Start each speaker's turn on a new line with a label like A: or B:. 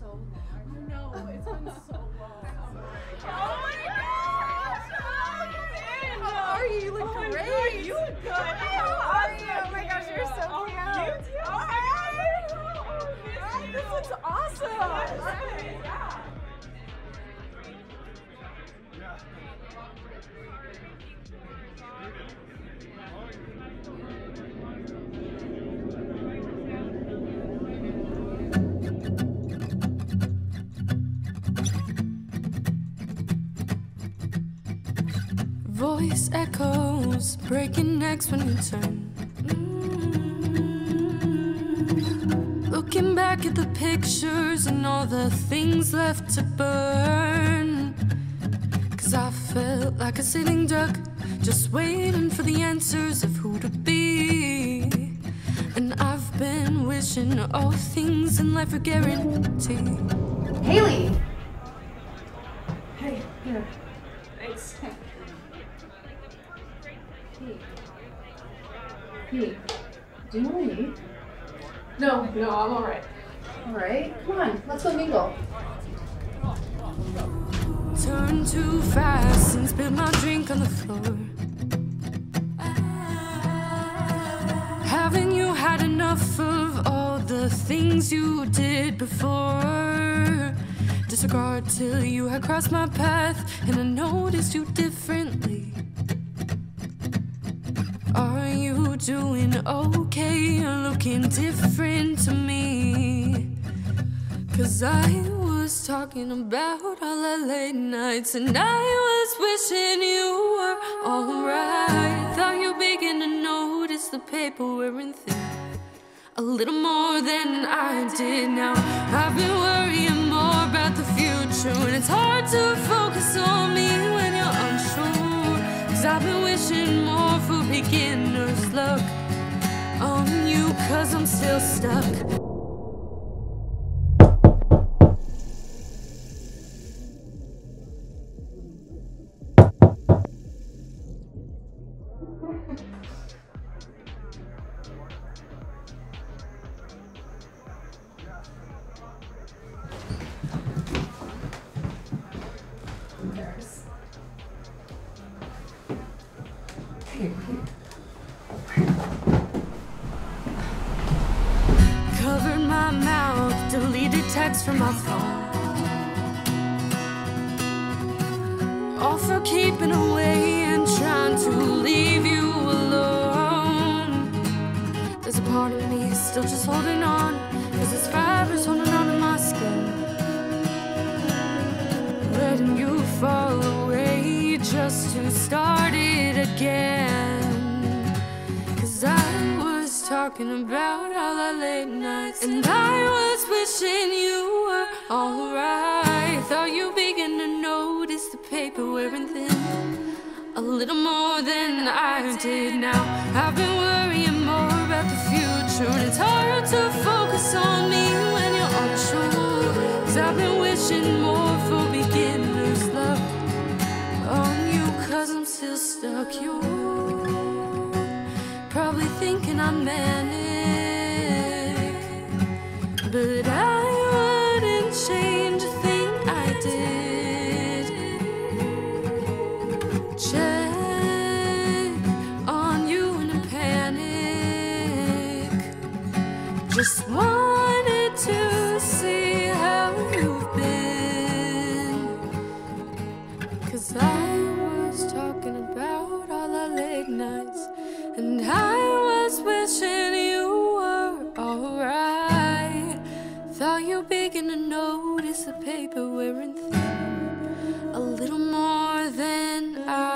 A: so long.
B: I know, it's been so long.
A: Oh, oh, oh, oh my gosh! How are you? You look
B: oh
A: great.
B: God, you look good.
A: How are you? Oh my gosh, you're so
B: Oh,
A: cute.
B: you too.
A: Oh.
B: Hi, This looks awesome. Yeah.
C: Voice echoes, breaking necks when you turn. Mm. Looking back at the pictures and all the things left to burn. Cause I felt like a sitting duck, just waiting for the answers of who to be. And I've been wishing all things in life are guaranteed.
A: Haley.
B: Hey, here.
A: Hey. Do you want to leave?
B: No, no, I'm alright.
A: All right. Come on. Let's go mingle.
C: Turn too fast and spill my drink on the floor. Haven't you had enough of all the things you did before? Disregard till you had crossed my path and I noticed you differently. Doing okay? You're looking different to me. Cause I was talking about all the late nights and I was wishing you were alright. Thought you begin to notice the paper wearing thin. A little more than I did now. I've been worrying more about the future, and it's hard to focus on me I've been wishing more for beginner's luck on you, cause I'm still stuck. Covered my mouth, deleted text from my phone. All for keeping away and trying to leave you alone. There's a part of me still just holding on, cause it's fibers holding on to my skin. Letting you fall away just to start it again. Cause I was talking about all our late nights. And I was wishing you were alright. Thought you began to notice the paper wearing thin. A little more than I did now. I've been worrying more about the future. And it's hard to focus on me when you're unsure. Cause I've been wishing Cause I'm still stuck. You're probably thinking I'm manic, but I wouldn't change a thing I did. Check on you in a panic. Just wanted Thought you begin to notice the paper wearing thin a little more than I.